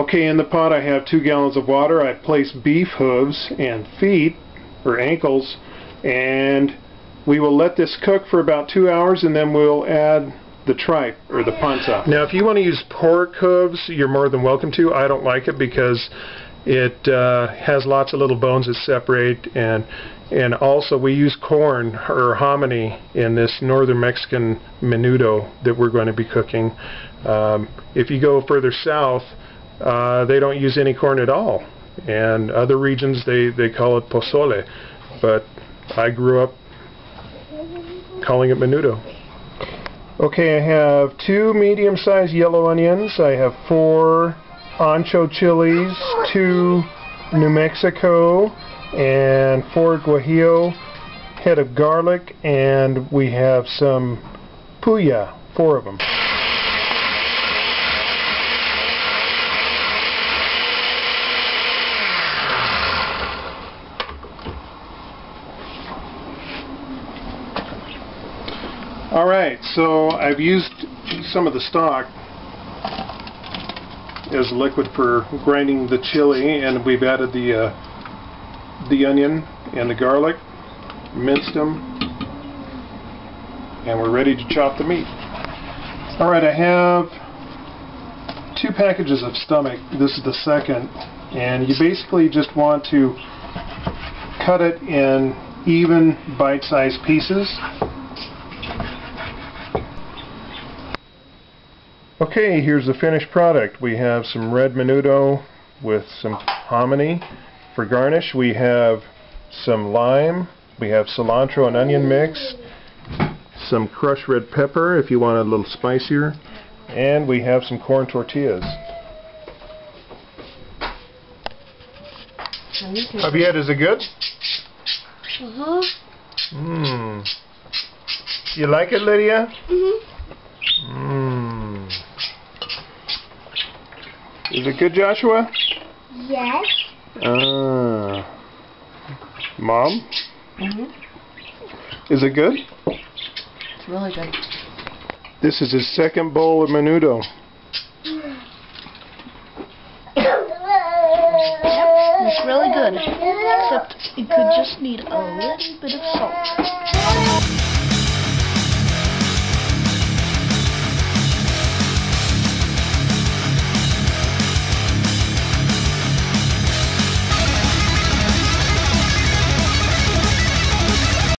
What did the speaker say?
Okay, in the pot I have two gallons of water. I place beef hooves and feet, or ankles, and we will let this cook for about two hours and then we'll add the tripe, or the panza. Now if you want to use pork hooves, you're more than welcome to. I don't like it because it uh, has lots of little bones that separate and and also we use corn or hominy in this northern Mexican menudo that we're going to be cooking. Um, if you go further south, uh, they don't use any corn at all. And other regions they, they call it pozole. But I grew up calling it menudo. Okay, I have two medium-sized yellow onions. I have four ancho chilies, two New Mexico, and four guajillo, head of garlic, and we have some puya, four of them. Alright, so I've used some of the stock as liquid for grinding the chili and we've added the uh, the onion and the garlic, minced them, and we're ready to chop the meat. Alright, I have two packages of stomach. This is the second, and you basically just want to cut it in even bite-sized pieces Okay, here's the finished product. We have some red menudo with some hominy. For garnish, we have some lime, we have cilantro and onion mix, some crushed red pepper if you want it a little spicier, and we have some corn tortillas. Javier, is it good? Uh-huh. Mmm. You like it, Lydia? Mm-hmm. Is it good, Joshua? Yes. Ah. Mom? Mm-hmm. Is it good? It's really good. This is his second bowl of menudo. Yep, It's really good. Except it could just need a little bit of salt.